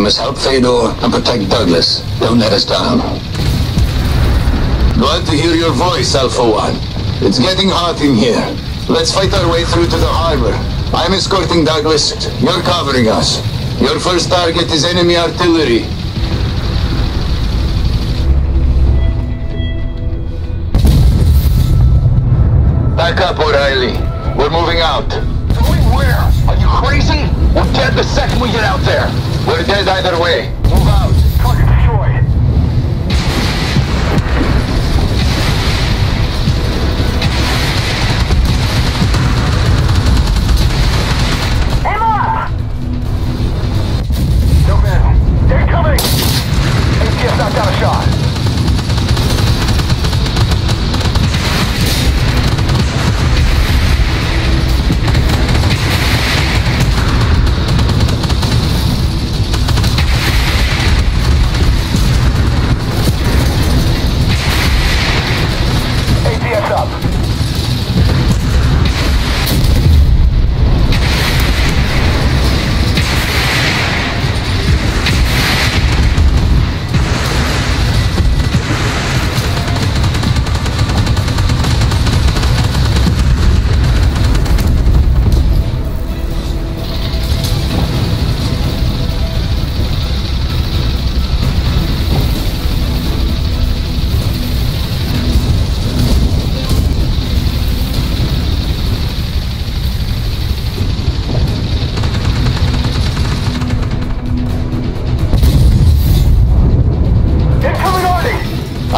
You must help Fedor and protect Douglas. Don't let us down. Glad to hear your voice, Alpha One. It's getting hot in here. Let's fight our way through to the harbor. I'm escorting Douglas. You're covering us. Your first target is enemy artillery. Back up, O'Reilly. We're moving out. Going where? Are you crazy? We're dead the second we get out there. We're dead either way.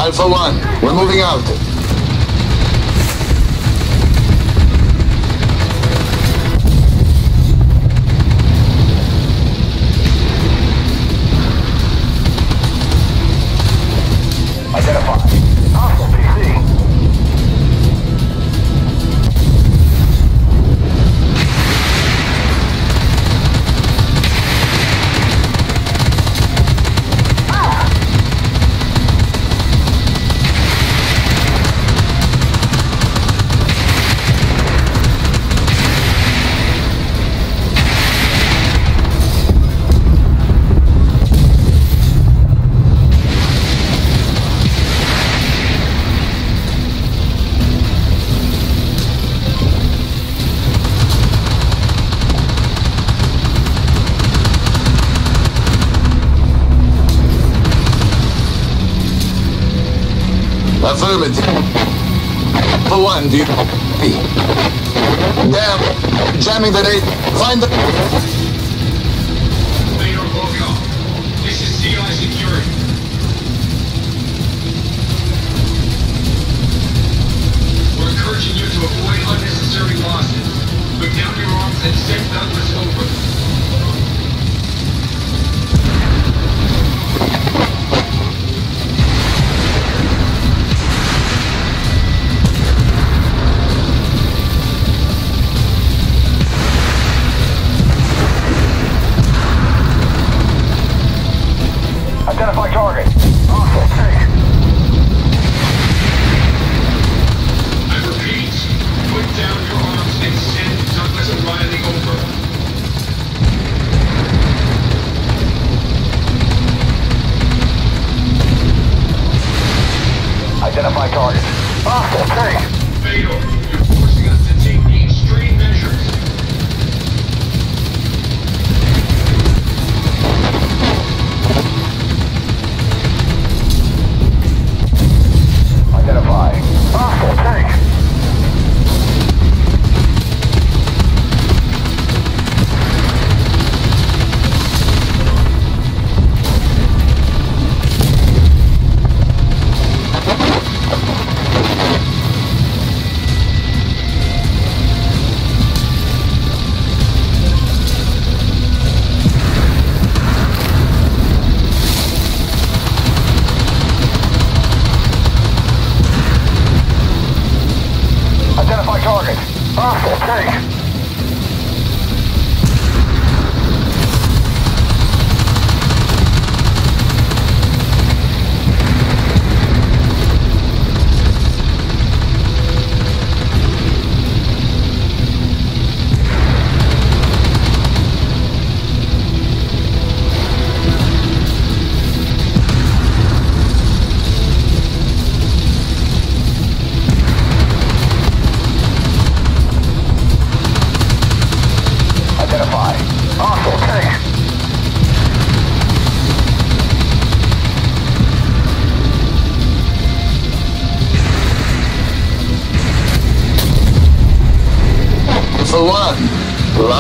Alpha One, we're moving out. Identify. Alpha One, do you... Damn. Jamming the rate. Find the...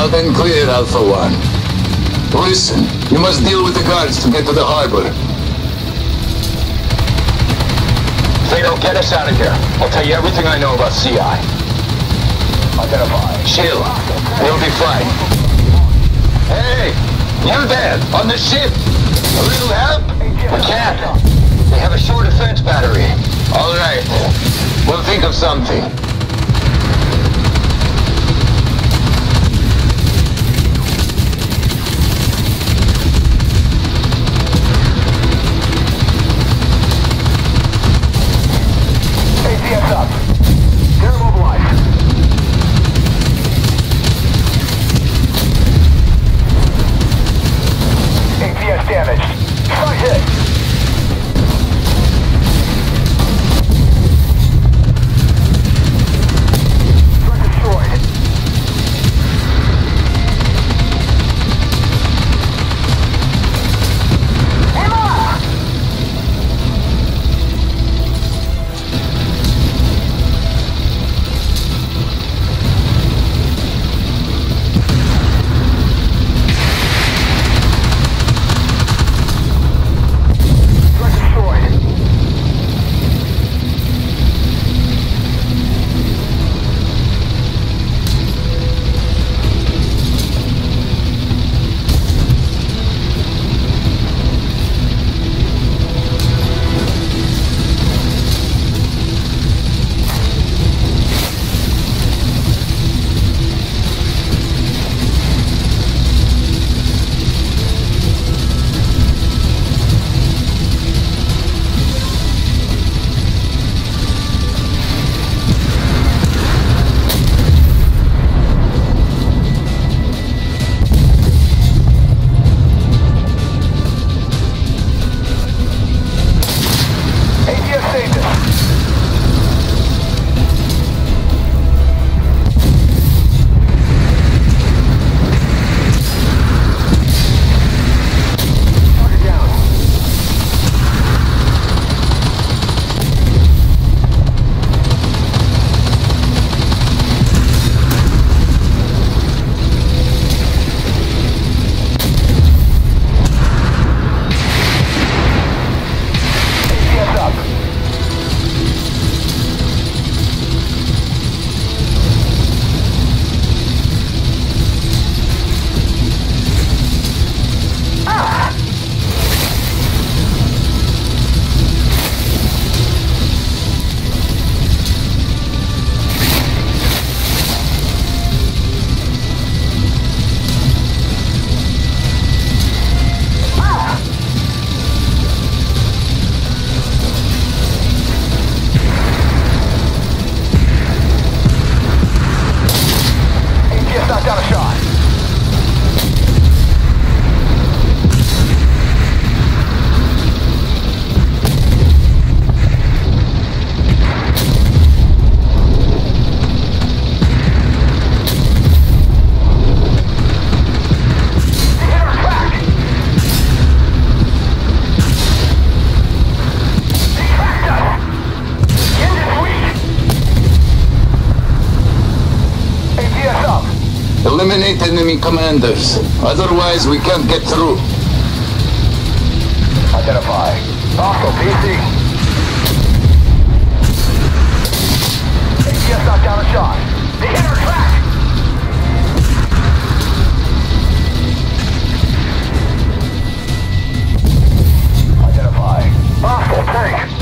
Loud and clear, Alpha 1. Listen, you must deal with the guards to get to the harbor. Zeno, get us out of here. I'll tell you everything I know about CI. Identify. Chill. We'll be fine. Hey! You there, on the ship! A little help? We can't. They have a short defense battery. All right. We'll think of something. Commanders. Otherwise, we can't get through. Identify. Hostile PC. APS knocked down a shot. The hitter track. Identify. Hostile tank.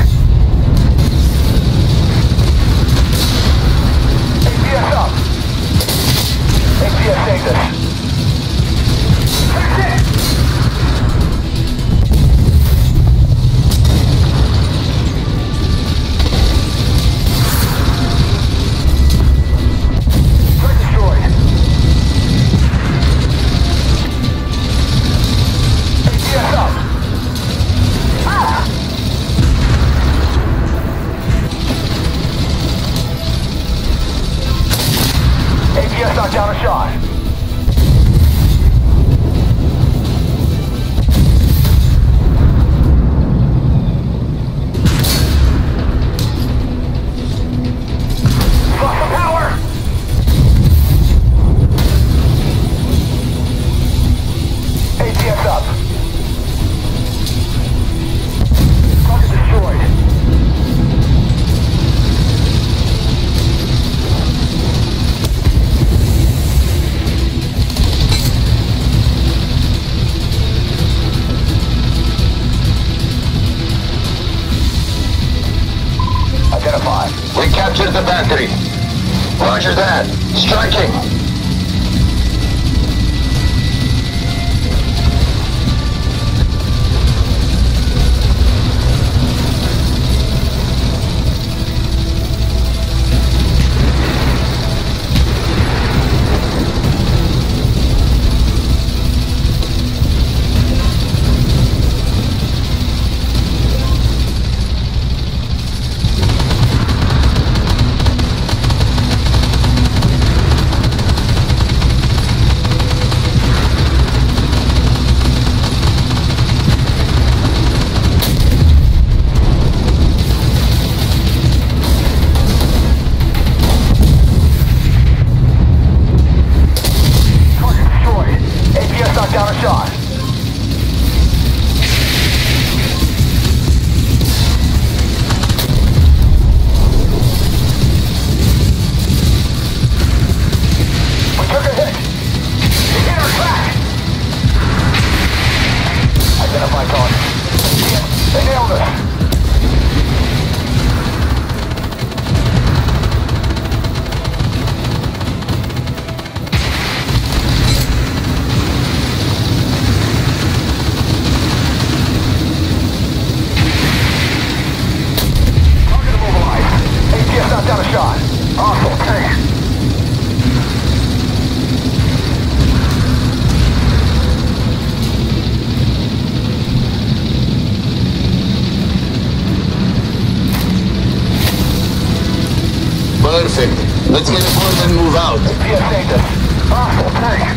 knocked That. Striking. Let's get aboard and move out. APS saved us. Awesome, thanks.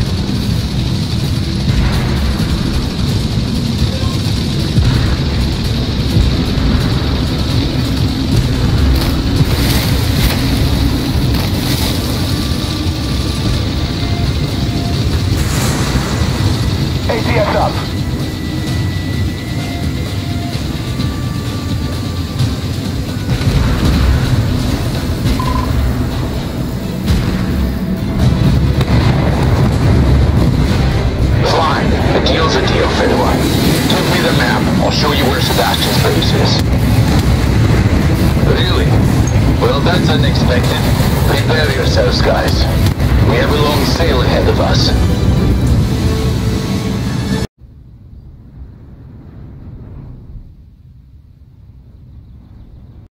Is. Really? Well, that's unexpected. Prepare yourselves, guys. We have a long sail ahead of us.